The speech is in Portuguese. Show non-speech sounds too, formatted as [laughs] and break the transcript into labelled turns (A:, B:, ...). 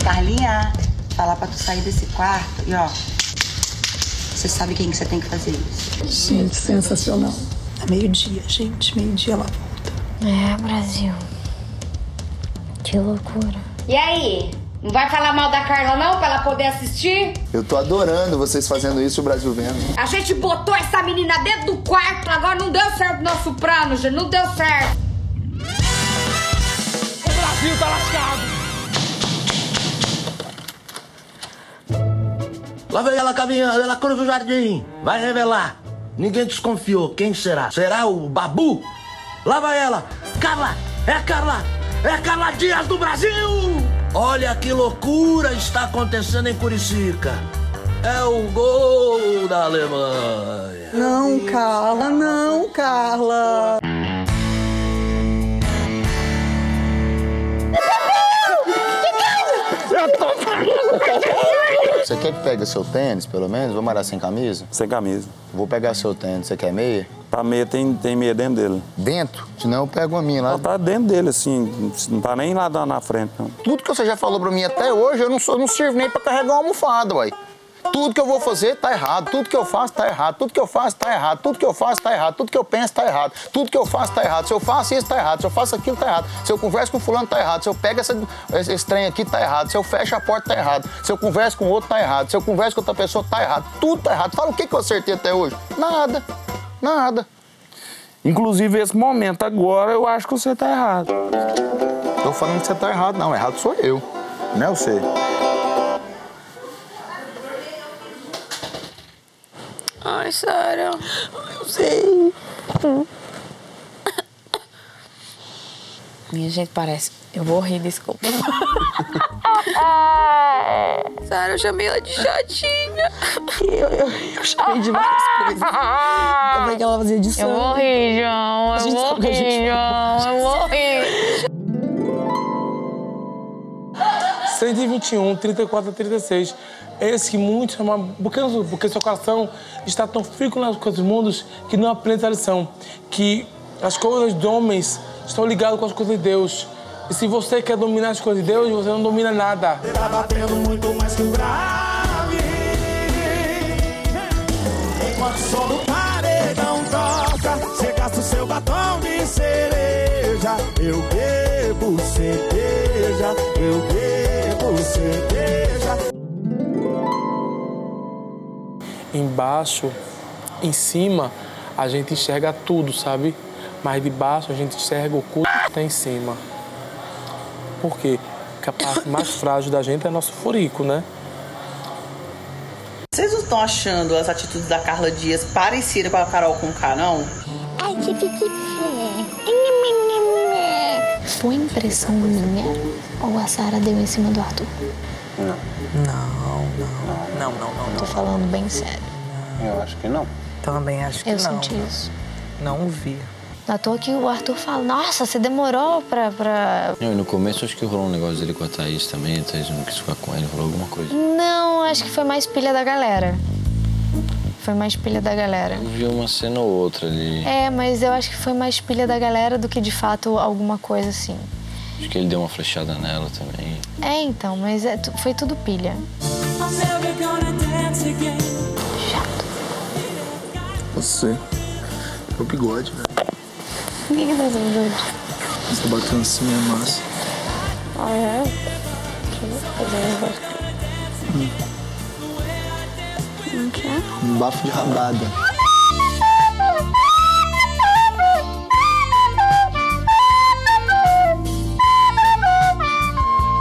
A: Carlinha, falar pra tu sair desse quarto e ó. Você sabe quem que você tem que fazer isso.
B: Gente, sensacional. É meio-dia, gente. Meio-dia ela volta.
C: É, Brasil. Que loucura.
D: E aí? Não vai falar mal da Carla não, pra ela poder assistir?
E: Eu tô adorando vocês fazendo isso e o Brasil vendo.
D: A gente botou essa menina dentro do quarto, agora não deu certo o nosso plano, gente. Não deu certo.
F: O Brasil tá lascado.
G: Lá vem ela caminhando, ela cruza o jardim. Vai revelar. Ninguém desconfiou. Quem será? Será o Babu? Lá vai ela. Carla! É a Carla! É a Carla Dias do Brasil! Olha que loucura está acontecendo em Curicica. É o gol da Alemanha.
B: Não, Carla, não, Carla.
E: Você quer que pegue seu tênis, pelo menos? Vou malhar sem camisa?
H: Sem camisa.
E: Vou pegar seu tênis. Você quer meia?
H: Pra meia tem, tem meia dentro dele.
E: Dentro? Senão eu pego a minha lá.
H: Ela tá dentro dele, assim. Não tá nem lá na frente, não.
E: Tudo que você já falou pra mim até hoje, eu não, sou, não sirvo nem pra carregar uma almofada, uai. Tudo que eu vou fazer tá errado, tudo que eu faço tá errado, tudo que eu faço tá errado, tudo que eu faço tá errado, tudo que eu penso tá errado, tudo que eu faço tá errado. Se eu faço isso tá errado, se eu faço aquilo tá errado, se eu converso com fulano tá errado, se eu pego essa, esse trem aqui tá errado, se eu fecho a porta tá errado, se eu converso com outro tá errado, se eu converso com outra pessoa tá errado, tudo tá errado. Fala o que, que eu acertei até hoje? Nada, nada.
H: Inclusive, esse momento agora, eu acho que você tá errado.
E: Tô falando que você tá errado, não. Errado sou eu, não é você.
C: Ai, Sara.
B: Eu sei.
C: Minha gente, parece. Eu vou rir, desculpa. Sara, eu chamei ela de chatinha.
B: Eu, eu, eu chamei de várias coisas. Eu falei que ela fazia de
C: Eu vou rir, João. Eu vou rir, João. Eu vou
F: 121, 34 a 36. Esse que muitos chamam. Porque, porque seu coração está tão frio nas coisas do mundo que não aprende a lição. Que as coisas de homens estão ligadas com as coisas de Deus. E se você quer dominar as coisas de Deus, você não domina nada.
I: Tá batendo muito mais que um grave. Enquanto o som do paredão toca, você gasta o seu batom de cereja. Eu bebo cerveja, eu bebo cerveja.
F: Embaixo, em cima, a gente enxerga tudo, sabe? Mas de baixo a gente enxerga o culto que está em cima. Por quê? Porque a parte [laughs] mais frágil da gente é nosso furico, né?
A: Vocês não estão achando as atitudes da Carla Dias parecidas com a Carol com K, não?
C: Ai, que Foi impressão minha ou a Sara deu em cima do Arthur?
E: Não.
B: Não, não, não, não, não.
C: Tô falando bem sério.
E: Eu acho que não.
B: Também acho que
C: Eu
B: não.
C: senti
B: não.
C: isso.
B: Não vi.
C: À toa que o Arthur fala, nossa, você demorou pra. pra...
J: Não, e no começo acho que rolou um negócio dele com a Thaís também, a Thaís não quis ficar com ele, falou alguma coisa.
C: Não, acho que foi mais pilha da galera. Foi mais pilha da galera.
J: Eu vi uma cena ou outra ali.
C: É, mas eu acho que foi mais pilha da galera do que de fato alguma coisa assim.
J: Acho que ele deu uma flechada nela também.
C: É, então, mas é foi tudo pilha. Chato.
E: Você. É o bigode, velho.
C: O que que tá?
E: Você batendo assim é massa.
C: Ah, é? Deixa eu negócio. Não quer?
E: Um bafo de rabada.